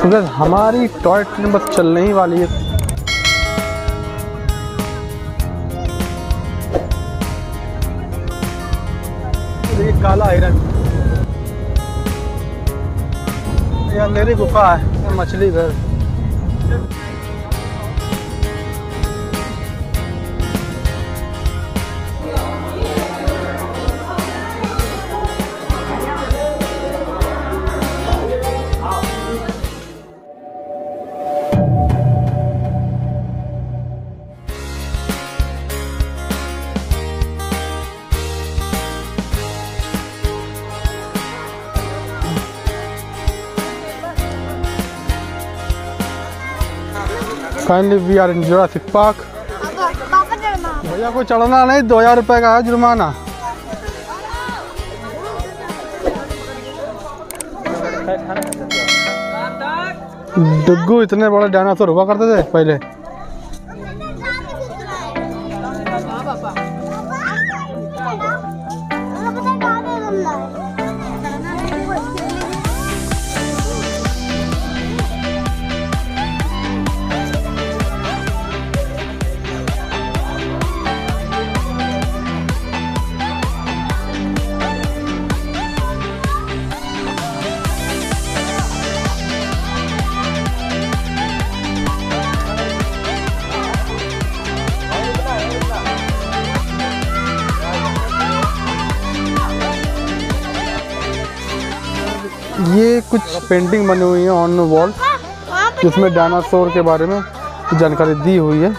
तो गैस हमारी toy train bus चलने ही वाली है। काला हिरन। ये अंधेरी गुफा है? मछली घर। Finally we are in Jurassic Park भैया को चढ़ना नहीं, दो हज़ार रुपये का है जुर्माना। डुग्गू इतने बड़े डायनासोर हुआ करते थे पहले। कुछ पेंटिंग बनी हुई है ऑन वॉल जिसमें डायनासोर के बारे में जानकारी दी हुई है।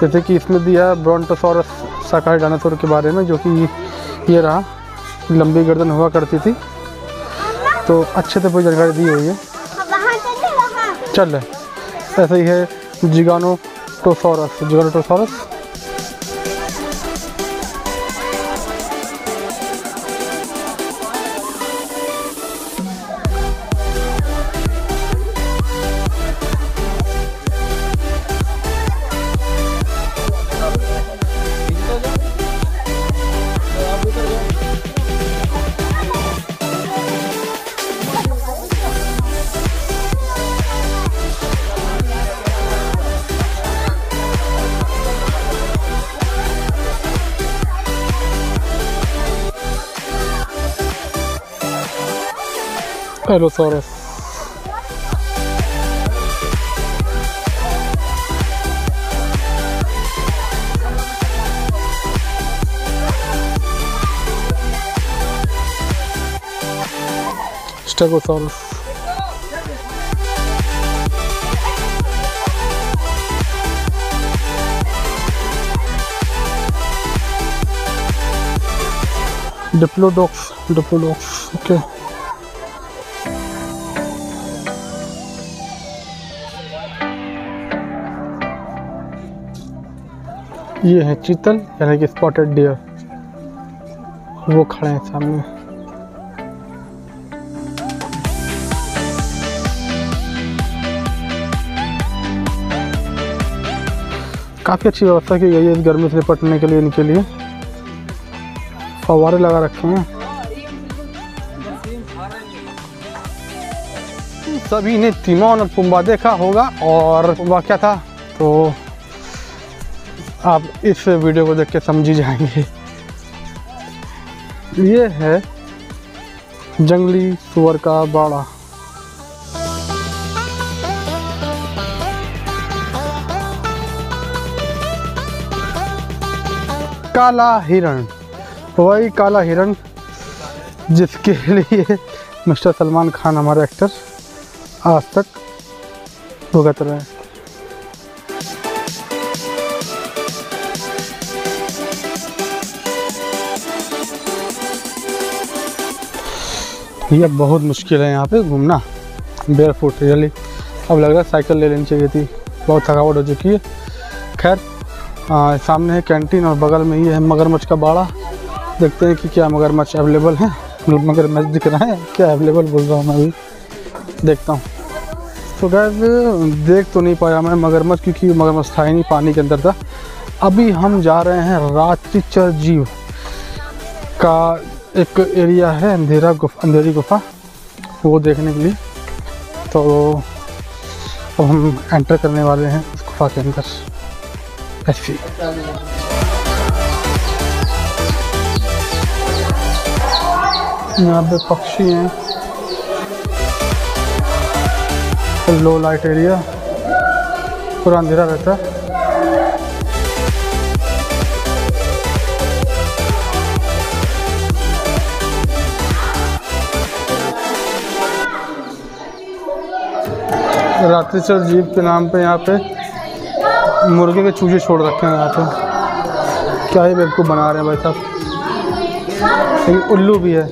जैसे कि इसमें दिया है ब्रोंटोसॉरस शाकाहारी डायनासोर के बारे में, जो कि ये रहा, लंबी गर्दन हुआ करती थी। तो अच्छे से पूरी जानकारी दी हुई है। चल ऐसे ही है जिगानोटोसॉरस जिगानोटोसॉरस Tyrannosaurus. Stegosaurus. Diplodox, Diplodox, okay. ये है चीतल यानी कि स्पॉटेड डियर वो खड़े हैं सामने। काफ़ी अच्छी व्यवस्था की गई है इस गर्मी से निपटने के लिए इनके लिए। फवारे लगा रखे हैं। सभी ने और पुम्बा देखा होगा, और पुम्बा क्या था? तो आप इस वीडियो को देख के समझ ही जाएँगे। ये है जंगली सुअर का बाड़ा। काला हिरण। वही काला हिरण जिसके लिए मिस्टर सलमान खान हमारे एक्टर आज तक भुगत रहे हैं। ये बहुत मुश्किल है यहाँ पे घूमना। बेयर फुट रियली अब लग रहा है साइकिल ले लेनी चाहिए थी। बहुत थकावट हो चुकी है। खैर सामने है कैंटीन और बगल में ये है मगरमच्छ का बाड़ा। देखते हैं कि क्या मगरमच्छ अवेलेबल है। मगरमच्छ दिख रहा है, क्या अवेलेबल बोल रहा हूँ मैं अभी। देखता हूँ। तो गैस देख तो नहीं पाया मैं मगरमच्छ, क्योंकि मगरमच्छ था ही नहीं पानी के अंदर था। अभी हम जा रहे हैं रात्रिचर जीव का एक एरिया है, अंधेरा गुफा, अंधेरी गुफा, वो देखने के लिए। तो अब हम एंटर करने वाले हैं इस गुफा के अंदर। ऐसी यहाँ पे पक्षी हैं। लो लाइट एरिया पूरा अंधेरा रहता है। रात्रिचर जीप के नाम पे यहाँ पे मुर्गे के चूजे छोड़ रखे हैं यहाँ पे। क्या ही बेवकूफ़ बना रहे हैं भाई साहब। उल्लू भी है।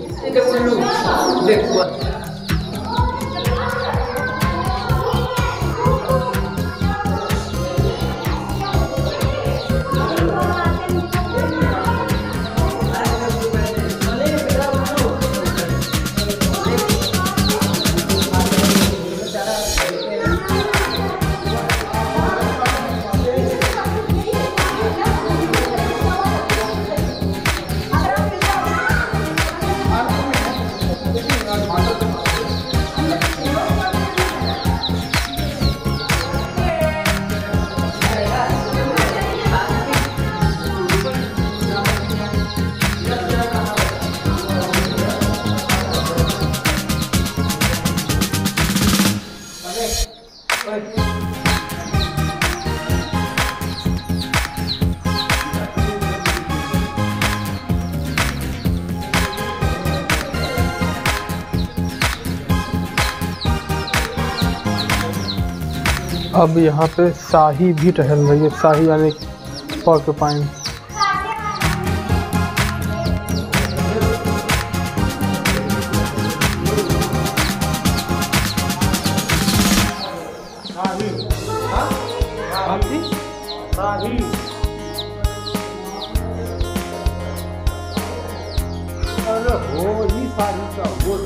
अब यहाँ पे शाही भी टहल रही है। शाही यानी पॉर्कपाइन अरे हो ही सारी का बोल